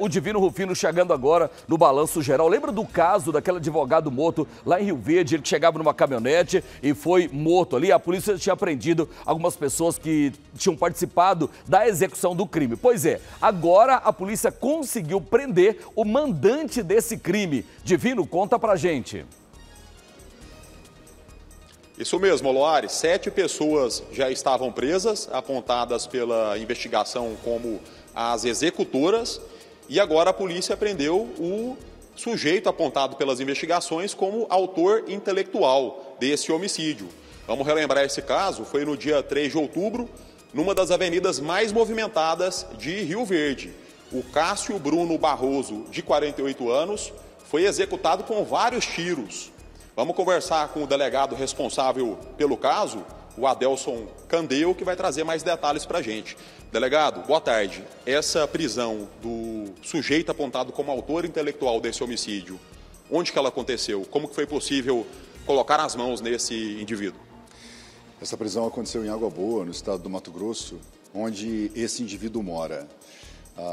O Divino Rufino chegando agora no balanço geral. Lembra do caso daquele advogado morto lá em Rio Verde? Ele chegava numa caminhonete e foi morto ali. A polícia tinha prendido algumas pessoas que tinham participado da execução do crime. Pois é, agora a polícia conseguiu prender o mandante desse crime. Divino, conta pra gente. Isso mesmo, Loare. Sete pessoas já estavam presas, apontadas pela investigação como as executoras, e agora a polícia prendeu o sujeito apontado pelas investigações como autor intelectual desse homicídio. Vamos relembrar esse caso, foi no dia 3 de outubro, numa das avenidas mais movimentadas de Rio Verde. O Cássio Bruno Barroso, de 48 anos, foi executado com vários tiros Vamos conversar com o delegado responsável pelo caso, o Adelson Candeu, que vai trazer mais detalhes para a gente. Delegado, boa tarde. Essa prisão do sujeito apontado como autor intelectual desse homicídio, onde que ela aconteceu? Como que foi possível colocar as mãos nesse indivíduo? Essa prisão aconteceu em Água Boa, no estado do Mato Grosso, onde esse indivíduo mora.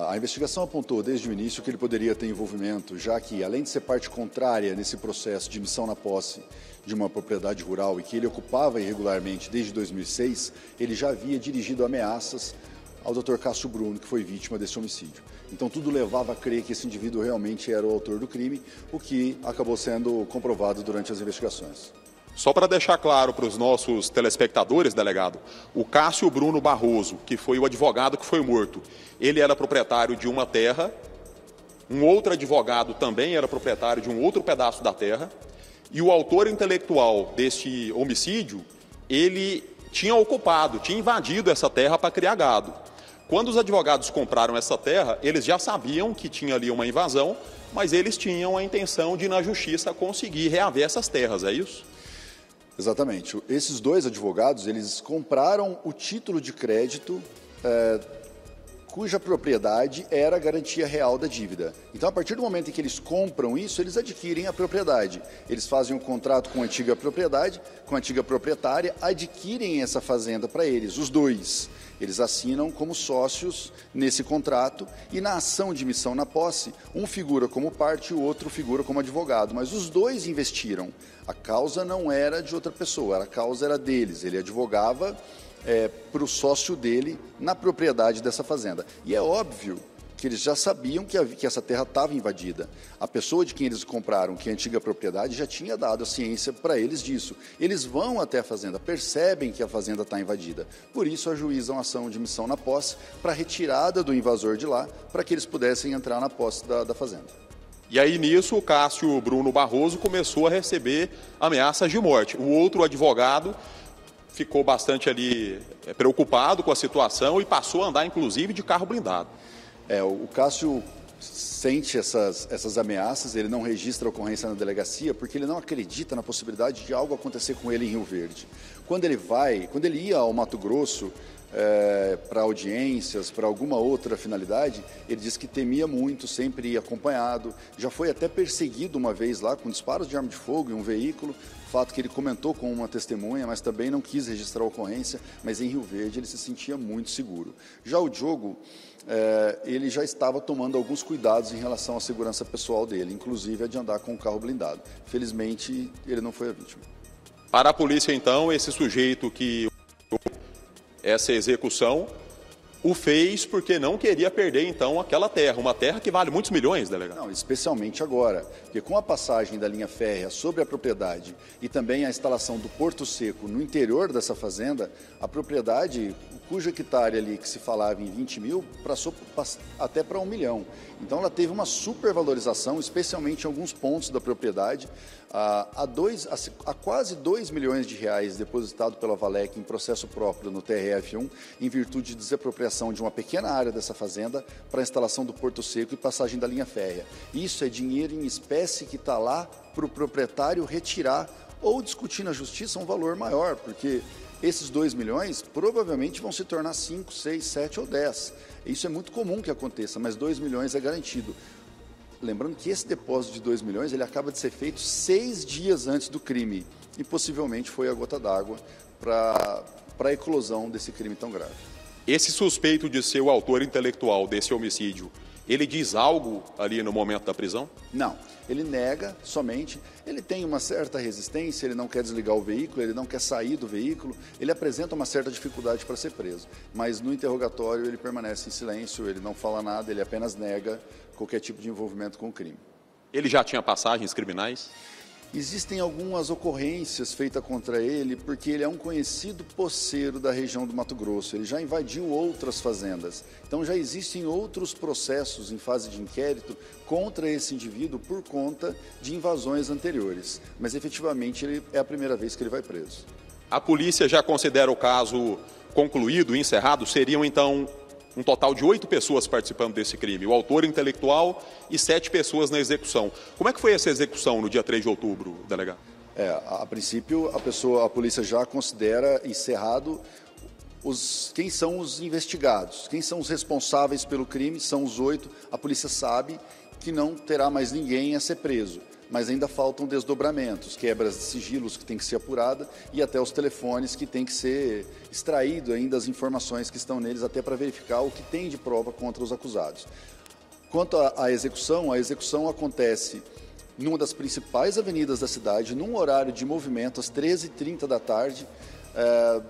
A investigação apontou desde o início que ele poderia ter envolvimento, já que, além de ser parte contrária nesse processo de missão na posse de uma propriedade rural e que ele ocupava irregularmente desde 2006, ele já havia dirigido ameaças ao Dr. Cássio Bruno, que foi vítima desse homicídio. Então tudo levava a crer que esse indivíduo realmente era o autor do crime, o que acabou sendo comprovado durante as investigações. Só para deixar claro para os nossos telespectadores, delegado, o Cássio Bruno Barroso, que foi o advogado que foi morto, ele era proprietário de uma terra, um outro advogado também era proprietário de um outro pedaço da terra, e o autor intelectual deste homicídio, ele tinha ocupado, tinha invadido essa terra para criar gado. Quando os advogados compraram essa terra, eles já sabiam que tinha ali uma invasão, mas eles tinham a intenção de, na justiça, conseguir reaver essas terras, é isso? Exatamente. Esses dois advogados, eles compraram o título de crédito é, cuja propriedade era a garantia real da dívida. Então, a partir do momento em que eles compram isso, eles adquirem a propriedade. Eles fazem um contrato com a antiga propriedade, com a antiga proprietária, adquirem essa fazenda para eles, os dois. Eles assinam como sócios nesse contrato e na ação de missão na posse, um figura como parte e o outro figura como advogado. Mas os dois investiram. A causa não era de outra pessoa, a causa era deles. Ele advogava é, para o sócio dele na propriedade dessa fazenda. E é óbvio que eles já sabiam que, a, que essa terra estava invadida. A pessoa de quem eles compraram, que é a antiga propriedade, já tinha dado a ciência para eles disso. Eles vão até a fazenda, percebem que a fazenda está invadida. Por isso, ajuizam ação de missão na posse para retirada do invasor de lá, para que eles pudessem entrar na posse da, da fazenda. E aí nisso o Cássio Bruno Barroso começou a receber ameaças de morte. O outro advogado ficou bastante ali eh, preocupado com a situação e passou a andar inclusive de carro blindado. É, o Cássio sente essas, essas ameaças, ele não registra a ocorrência na delegacia porque ele não acredita na possibilidade de algo acontecer com ele em Rio Verde. Quando ele vai, quando ele ia ao Mato Grosso é, para audiências, para alguma outra finalidade, ele disse que temia muito, sempre acompanhado, já foi até perseguido uma vez lá com disparos de arma de fogo em um veículo, fato que ele comentou com uma testemunha, mas também não quis registrar a ocorrência, mas em Rio Verde ele se sentia muito seguro. Já o Diogo, é, ele já estava tomando alguns cuidados em relação à segurança pessoal dele, inclusive a de andar com o carro blindado. Felizmente, ele não foi a vítima. Para a polícia, então, esse sujeito que essa execução o fez porque não queria perder então aquela terra, uma terra que vale muitos milhões, delegado. Não, especialmente agora, porque com a passagem da linha férrea sobre a propriedade e também a instalação do porto seco no interior dessa fazenda, a propriedade, cuja hectare ali que se falava em 20 mil, passou até para um milhão. Então ela teve uma supervalorização, especialmente em alguns pontos da propriedade, a, dois, a, a quase 2 milhões de reais depositado pela Valec em processo próprio no TRF1, em virtude de desapropriação de uma pequena área dessa fazenda para a instalação do Porto Seco e passagem da linha férrea. Isso é dinheiro em espécie que está lá para o proprietário retirar ou discutir na justiça um valor maior, porque esses 2 milhões provavelmente vão se tornar 5, 6, 7 ou 10. Isso é muito comum que aconteça, mas 2 milhões é garantido. Lembrando que esse depósito de 2 milhões ele acaba de ser feito seis dias antes do crime e possivelmente foi a gota d'água para a eclosão desse crime tão grave. Esse suspeito de ser o autor intelectual desse homicídio, Ele diz algo ali no momento da prisão? Não, ele nega somente. Ele tem uma certa resistência, ele não quer desligar o veículo, ele não quer sair do veículo, ele apresenta uma certa dificuldade para ser preso. Mas no interrogatório ele permanece em silêncio, ele não fala nada, ele apenas nega qualquer tipo de envolvimento com o crime. Ele já tinha passagens criminais? Existem algumas ocorrências feitas contra ele porque ele é um conhecido poceiro da região do Mato Grosso. Ele já invadiu outras fazendas. Então já existem outros processos em fase de inquérito contra esse indivíduo por conta de invasões anteriores. Mas efetivamente ele é a primeira vez que ele vai preso. A polícia já considera o caso concluído, encerrado? Seriam então um total de oito pessoas participando desse crime, o autor intelectual e sete pessoas na execução. Como é que foi essa execução no dia 3 de outubro, delegado? É, a, princípio, a pessoa, a polícia já considera encerrado os, quem são os investigados, quem são os responsáveis pelo crime, são os oito. A polícia sabe que não terá mais ninguém a ser preso mas ainda faltam desdobramentos, quebras de sigilos que tem que ser apurada e até os telefones que tem que ser extraído ainda as informações que estão neles até para verificar o que tem de prova contra os acusados. Quanto à execução, a execução acontece numa das principais avenidas da cidade, num horário de movimento, às 13h30 da tarde. É,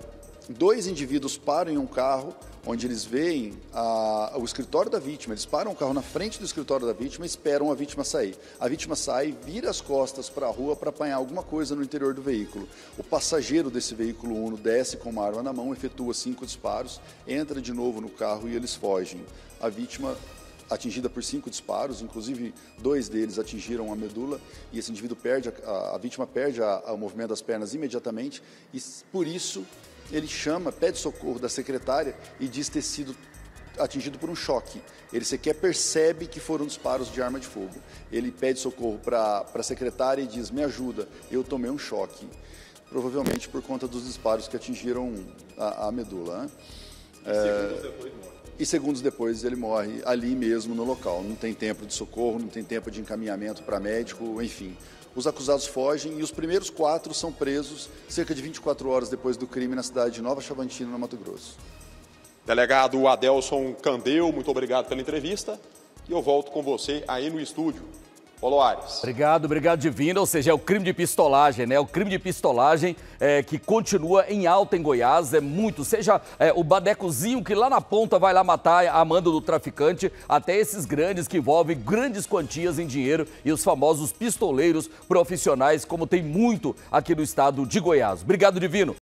dois indivíduos param em um carro, onde eles veem a, o escritório da vítima, eles param o carro na frente do escritório da vítima e esperam a vítima sair. A vítima sai, vira as costas para a rua para apanhar alguma coisa no interior do veículo. O passageiro desse veículo Uno desce com uma arma na mão, efetua cinco disparos, entra de novo no carro e eles fogem. A vítima atingida por cinco disparos, inclusive dois deles atingiram a medula e esse indivíduo perde, a, a vítima perde a, a, o movimento das pernas imediatamente e por isso ele chama, pede socorro da secretária e diz ter sido atingido por um choque. Ele sequer percebe que foram disparos de arma de fogo. Ele pede socorro para a secretária e diz: Me ajuda, eu tomei um choque. Provavelmente por conta dos disparos que atingiram a, a medula. Né? É, e segundos depois ele morre ali mesmo no local. Não tem tempo de socorro, não tem tempo de encaminhamento para médico, enfim. Os acusados fogem e os primeiros quatro são presos cerca de 24 horas depois do crime na cidade de Nova Chavantina, no Mato Grosso. Delegado Adelson Candeu, muito obrigado pela entrevista. E eu volto com você aí no estúdio. Poloares. Obrigado, obrigado, Divino. Ou seja, é o crime de pistolagem, né? O crime de pistolagem é, que continua em alta em Goiás. É muito. Seja é, o badecozinho que lá na ponta vai lá matar a manda do traficante, até esses grandes que envolvem grandes quantias em dinheiro e os famosos pistoleiros profissionais, como tem muito aqui no estado de Goiás. Obrigado, Divino.